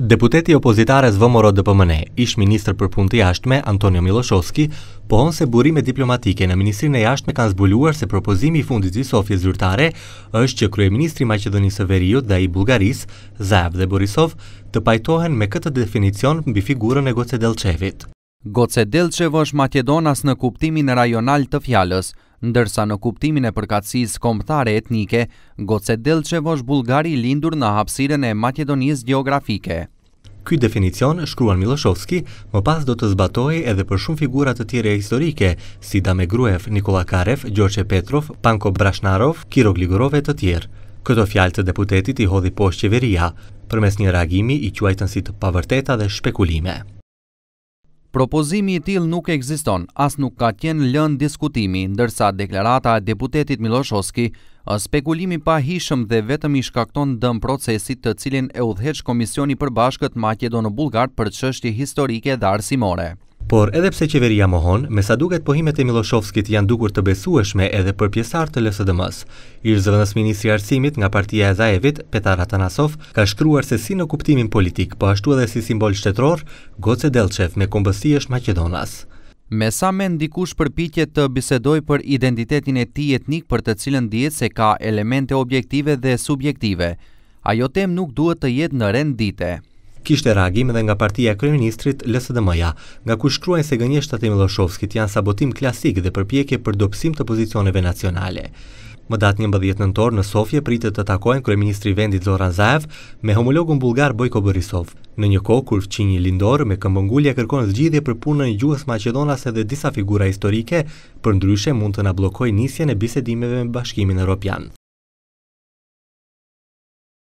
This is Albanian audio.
Deputeti i opozitares VMRO DPMNE, ish ministër për punë të jashtme, Antonio Milloshovski, pohon se burime diplomatike në Ministrinë e Jashtme kanë zbuluar se propozimi i fundit i Sofjes zyrtare është që kryeministri i Maqedonisë së Veriut dhe ai i Bullgarisë, Zaev dhe Borisov, të pajtohen me këtë definicion mbi figurën e Goce Dellçevit. Goce Dellçev është maqedonas në kuptimin rajonal të fjalës, ndërsa në kuptimin e përkatësisë kombëtare etnike, Goce Dellçev është bullgar i lindur në hapësirën e Maqedonisë gjeografike. Ky definicion, shkruan Milloshovski, më pas do të zbatohej edhe për shumë figura të tjera historike, si Dame Gruev, Nikolla Karev, Gjorçe Petrov, Panko Brashnarov, Kiro Gligorov e të tjerë. Këto fjalë të deputetit i hodhi poshtë qeveria, përmes një reagimi i quajtën si të pavërteta dhe shpekulime. Propozim i tillë nuk ekziston, as nuk ka qenë lëndë diskutimi, ndërsa deklarata e deputetit Milloshovski është spekulim i pahijshëm dhe vetëm i shkakton dëm procesit të cilin e udhëheq Komisioni i Përbashkët Maqedono-Bullgar për Çështje Historike dhe Arsimore. Por edhe pse qeveria mohon, me sa duket pohimet e Milloshovskit janë dukur të besueshme edhe për pjesëtarë të LSDM-së. Ish-zëvendës ministri i Arsimit nga partia e Zaevit, Petar Atanasov, ka shkruar se si në kuptimin politik, po ashtu edhe si simbol shtetëror, Goce Dellçev me kombësi është maqedonas. Me sa mend dikush përpiqet të bisedojë për identitetin e tij etnik për të cilën dihet se ka elemente objektive dhe subjektive, Ajo temë nuk duhet të jetë në rend dite. Kishte reagim edhe nga partia e kryeministrit, LSDM-ja, nga ku shkruajnë se gënjeshtrat e Milloshovskit janë sabotim klasik dhe përpjekje për dobësim të pozicioneve nacionale. Më datë njëmbëdhjetë nëntor në Sofje pritet të takohen kryeministri i vendit Zoran Zaev me homologun bullgar Bojko Borisov, në një kohë kur fqinji lindor me këmbëngulje kërkon zgjidhje për punën e gjuhës maqedonase dhe disa figura historike përndryshe mund të na bllokojë nisjen e bisedimeve me Bashkimin Evropian.